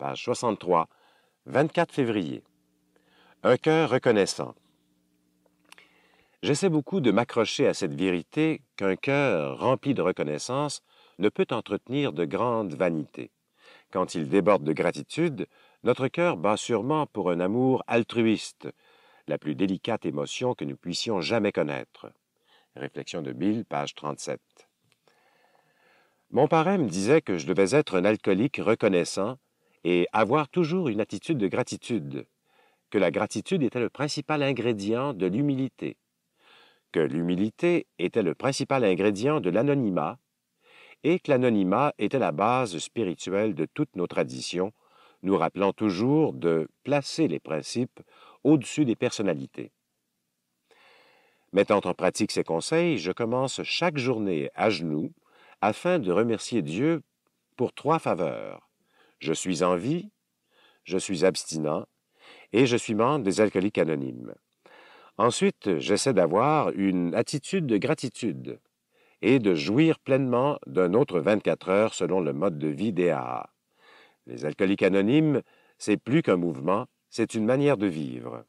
page 63, 24 février. Un cœur reconnaissant. J'essaie beaucoup de m'accrocher à cette vérité qu'un cœur rempli de reconnaissance ne peut entretenir de grandes vanités. Quand il déborde de gratitude, notre cœur bat sûrement pour un amour altruiste, la plus délicate émotion que nous puissions jamais connaître. Réflexion de Bill, page 37. Mon parrain me disait que je devais être un alcoolique reconnaissant et avoir toujours une attitude de gratitude, que la gratitude était le principal ingrédient de l'humilité, que l'humilité était le principal ingrédient de l'anonymat, et que l'anonymat était la base spirituelle de toutes nos traditions, nous rappelant toujours de placer les principes au-dessus des personnalités. Mettant en pratique ces conseils, je commence chaque journée à genoux afin de remercier Dieu pour trois faveurs. Je suis en vie, je suis abstinent et je suis membre des alcooliques anonymes. Ensuite, j'essaie d'avoir une attitude de gratitude et de jouir pleinement d'un autre 24 heures selon le mode de vie DAA. Les alcooliques anonymes, c'est plus qu'un mouvement, c'est une manière de vivre.